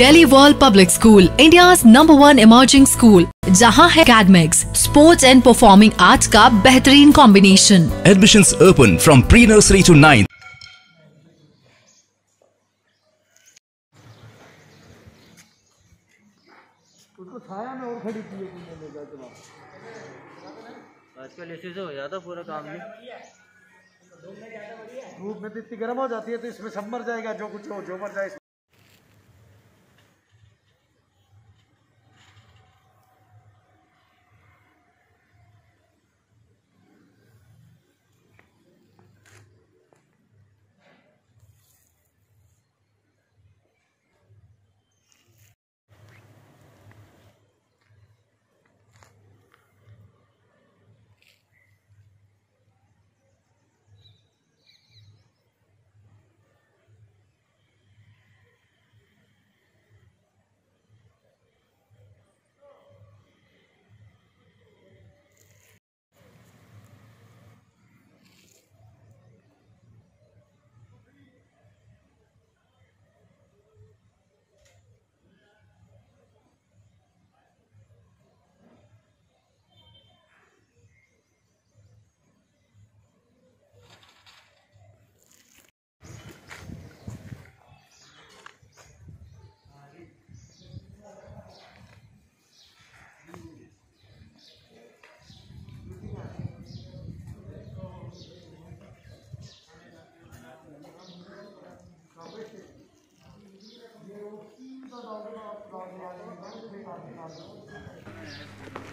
Delhi world public school India number one emerging school जहाँ है academics sports and performing arts का बेहतरीन combination admission open from pre nursery to ninth आजकल ऐसे से हो जाता पूरा काम नहीं धूप में तो इतनी गर्म हो जाती है तो इसमें सब मर जाएगा जो कुछ हो जो मर जाए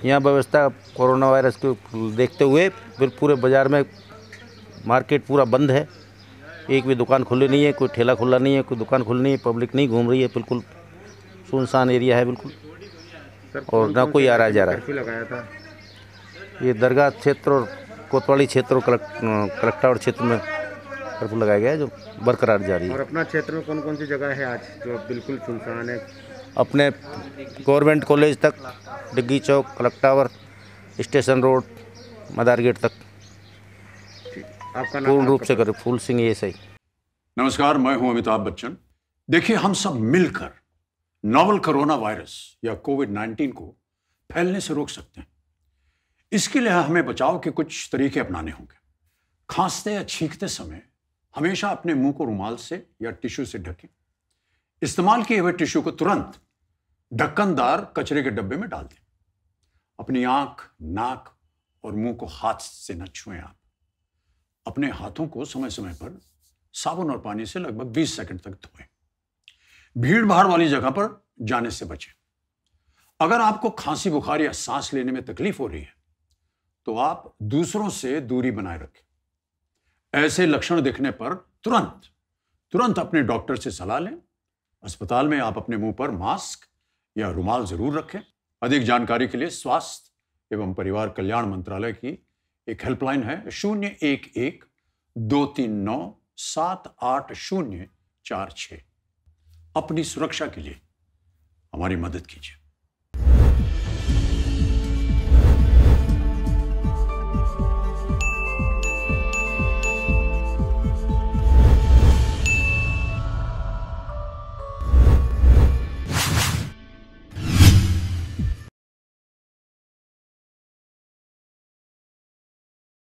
यहाँ व्यवस्था कोरोना वायरस को देखते हुए फिर पूरे बाज़ार में मार्केट पूरा बंद है। एक भी दुकान खुली नहीं है कोई ठेला खुला नहीं है कोई दुकान खुली नहीं है पब्लिक नहीं घूम रही है बिल्कुल सुनसान एरिया है बिल्कुल। और ना कोई आ रहा जा रहा है। ये दरगाह क्षेत्र और कोतवाली क्षेत्र और कलेक्ट कलेक्टर क्षेत्र में कर्फ्यू लगाया गया है जो बरकरार जारी है। और अपना क्षेत्र में कौन कौन सी जगह है आज जो बिल्कुल सुनसान है? अपने गवर्नमेंट कॉलेज तक Diggi Chowk collect tower station road Madar gate तक। आपका पूर्ण रूप से करें फूल सिंह ये सही। नमस्कार मैं हूँ अमिताभ बच्चन। देखिए हम सब मिलकर नोवल कोरोना वायरस या कोविड 19 को फैलने से रोक सकते हैं। इसके लिए हमें बचाव के कुछ तरीके अपनाने होंगे। खांसते या छींकते समय हमेशा अपने मुँह को रुमाल से या टिश्यू से ढकें। इस्तेमाल किए हुए टिश्यू को तुरंत ढक्कनदार कचरे के डब्बे में डाल दें। अपनी आँख, नाक और मुँह को हाथ से न छुएँ आप। अपने हाथों को समय समय पर साबुन और पानी से लगभग 20 सेकंड तक धोएँ। भीड़ भाड़ वाली जगह पर जाने से बचें। अगर आपको खांसी बुखार या सांस लेने में तकलीफ़ हो रही है तो आप दूसरों से दूरी बनाए रखें। ऐसे लक्षण दिखने पर तुरंत तुरंत अपने डॉक्टर से सलाह लें। अस्पताल में आप अपने मुँह पर मास्क या रुमाल ज़रूर रखें। अधिक जानकारी के लिए स्वास्थ्य एवं परिवार कल्याण मंत्रालय की एक हेल्पलाइन है शून्य एक एक दो तीन नौ सात आठ शून्य चार छ अपनी सुरक्षा के लिए हमारी मदद कीजिए।